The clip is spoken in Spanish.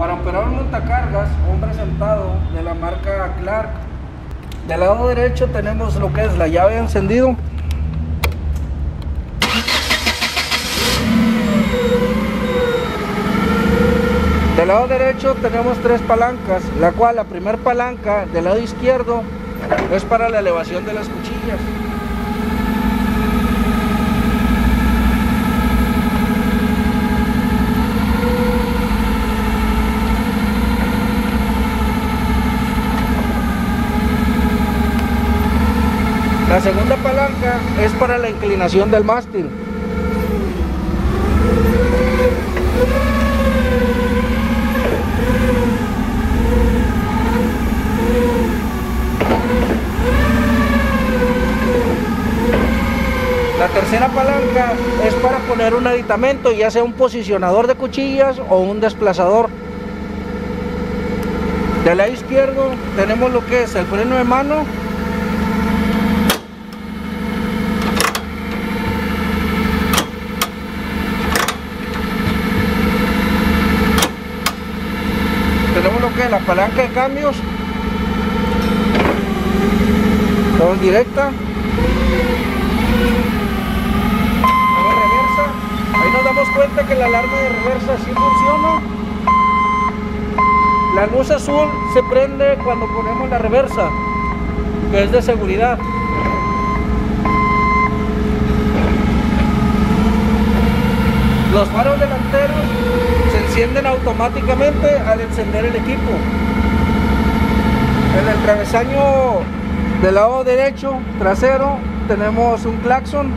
Para operar un montacargas, hombre sentado de la marca Clark. Del lado derecho tenemos lo que es la llave encendido. Del lado derecho tenemos tres palancas, la cual la primera palanca del lado izquierdo es para la elevación de las cuchillas. La segunda palanca es para la inclinación del mástil. La tercera palanca es para poner un aditamento, ya sea un posicionador de cuchillas o un desplazador. Del lado izquierdo tenemos lo que es el freno de mano que la palanca de cambios. Todo directa. Hago reversa. Ahí nos damos cuenta que la alarma de reversa sí funciona. La luz azul se prende cuando ponemos la reversa que es de seguridad. Los faros delanteros se encienden automáticamente al encender el equipo. En el travesaño del lado derecho trasero tenemos un claxon